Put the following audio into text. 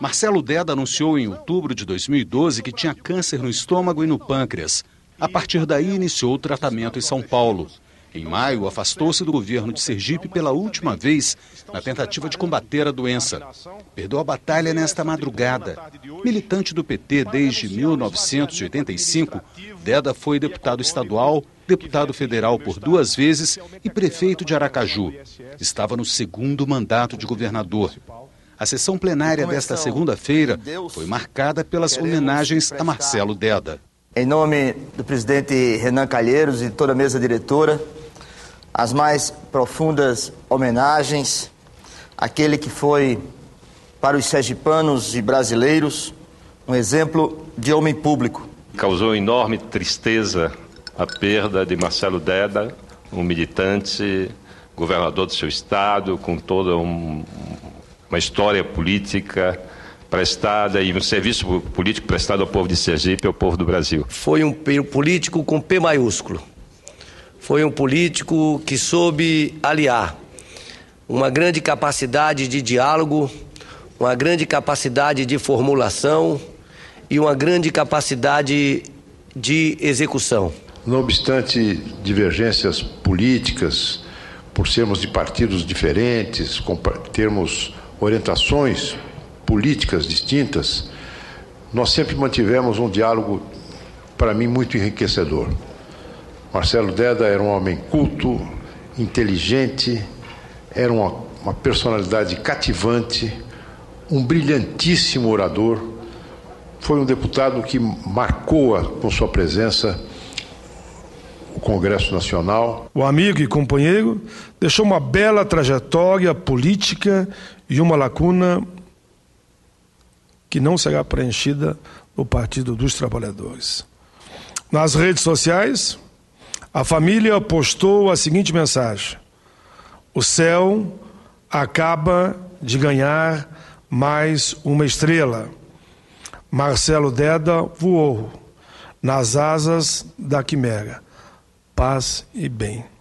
Marcelo Deda anunciou em outubro de 2012 que tinha câncer no estômago e no pâncreas. A partir daí, iniciou o tratamento em São Paulo. Em maio, afastou-se do governo de Sergipe pela última vez na tentativa de combater a doença. Perdeu a batalha nesta madrugada. Militante do PT desde 1985, Deda foi deputado estadual, deputado federal por duas vezes e prefeito de Aracaju. Estava no segundo mandato de governador. A sessão plenária desta segunda-feira foi marcada pelas homenagens a Marcelo Deda. Em nome do presidente Renan Calheiros e toda a mesa diretora, as mais profundas homenagens àquele que foi, para os sergipanos e brasileiros, um exemplo de homem público. Causou enorme tristeza a perda de Marcelo Deda, um militante, governador do seu estado, com toda um, uma história política prestada e um serviço político prestado ao povo de Sergipe e ao povo do Brasil. Foi um político com P maiúsculo foi um político que soube aliar uma grande capacidade de diálogo, uma grande capacidade de formulação e uma grande capacidade de execução. Não obstante divergências políticas, por sermos de partidos diferentes, termos orientações políticas distintas, nós sempre mantivemos um diálogo, para mim, muito enriquecedor. Marcelo Deda era um homem culto, inteligente, era uma, uma personalidade cativante, um brilhantíssimo orador. Foi um deputado que marcou com sua presença Congresso Nacional. O amigo e companheiro deixou uma bela trajetória política e uma lacuna que não será preenchida no Partido dos Trabalhadores. Nas redes sociais, a família postou a seguinte mensagem: O céu acaba de ganhar mais uma estrela. Marcelo Deda voou nas asas da quimera. Paz e bem.